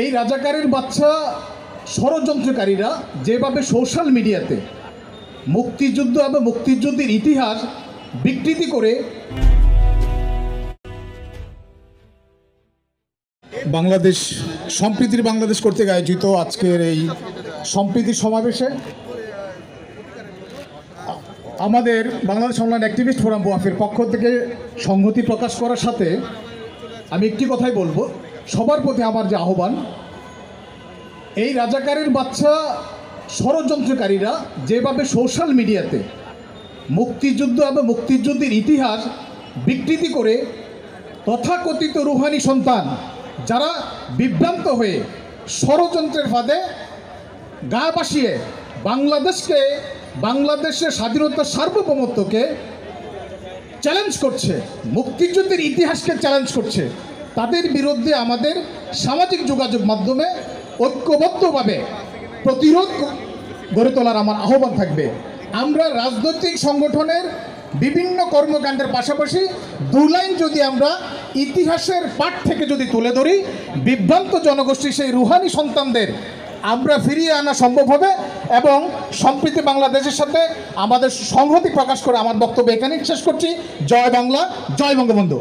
এই রাজাকারের বাচ্চা ষড়যন্ত্রকারীরা যেভাবে সোশ্যাল মিডিয়াতে মুক্তিযুদ্ধ এবং মুক্তিযুদ্ধের ইতিহাস বিকৃতি করে বাংলাদেশ, সম্প্রীতির বাংলাদেশ করতে আয়োজিত আজকের এই সম্প্রীতি সমাবেশে আমাদের বাংলাদেশ অনলাইন অ্যাক্টিভিস্ট ফোরাম বোয়াফের পক্ষ থেকে সংহতি প্রকাশ করার সাথে আমি একটি কথাই বলব। সবার প্রতি আমার যে আহ্বান, এই রাজাকারের বাচ্চা ষড়যন্ত্রকারীরা যেভাবে সোশ্যাল মিডিয়াতে মুক্তিযুদ্ধ এবং মুক্তিযুদ্ধের ইতিহাস বিকৃতি করে তথাকথিত রুহানি সন্তান, যারা বিভ্রান্ত হয়ে ষড়যন্ত্রের ফাঁদে গা বাসিয়ে বাংলাদেশকে, বাংলাদেশের স্বাধীনতার সার্বভৌমত্বকে চ্যালেঞ্জ করছে, মুক্তিযুদ্ধের ইতিহাসকে চ্যালেঞ্জ করছে। তাদের বিরুদ্ধে আমাদের সামাজিক যোগাযোগ মাধ্যমে ঐক্যবদ্ধভাবে প্রতিরোধ গড়ে তোলার আমার আহ্বান থাকবে। আমরা রাজনৈতিক সংগঠনের বিভিন্ন কর্মকাণ্ডের পাশাপাশি দু লাইন যদি আমরা ইতিহাসের পাঠ থেকে যদি তুলে ধরি, বিভ্রান্ত জনগোষ্ঠী সেই রুহানি সন্তানদের আমরা ফিরিয়ে আনা সম্ভব হবে এবং সম্প্রীতি বাংলাদেশের সাথে আমাদের সংহতি প্রকাশ করে আমার বক্তব্য এখানেই শেষ করছি। জয় বাংলা, জয় বঙ্গবন্ধু।